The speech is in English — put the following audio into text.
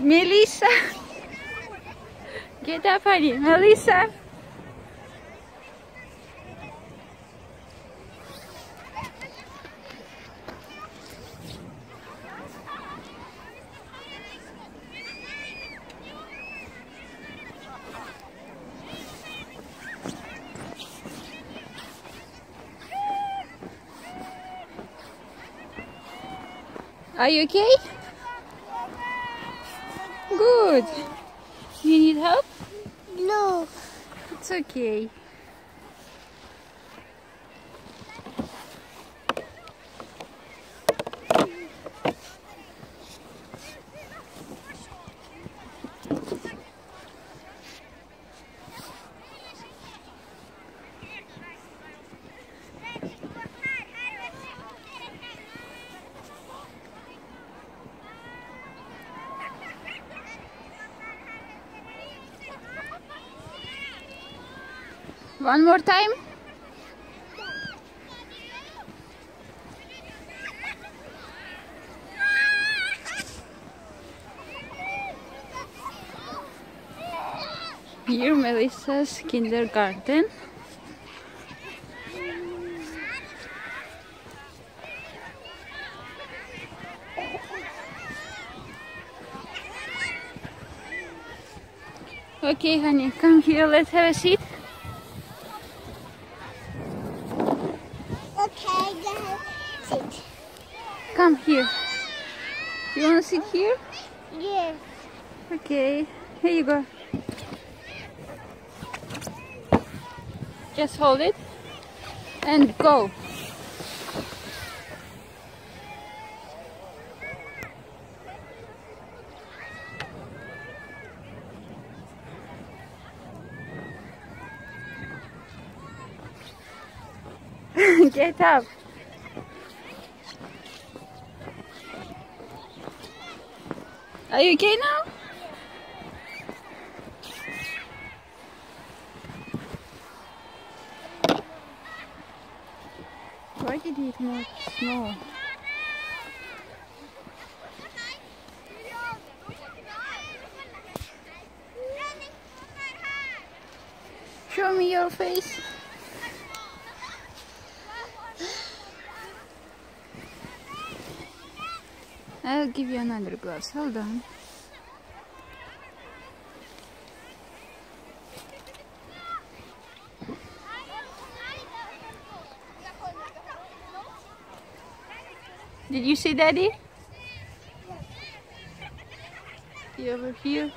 Melissa. Get up, honey. Melissa. Are you okay? Good. You need help? No. It's okay. One more time. Here Melissa's kindergarten. Okay, honey, come here. Let's have a seat. Okay, go sit. Come here. You want to sit here? Yes. Okay, here you go. Just hold it and go. Get up. Are you okay now? Why did it not snow? Show me your face. I'll give you another glass, hold on. Did you see daddy? He over here?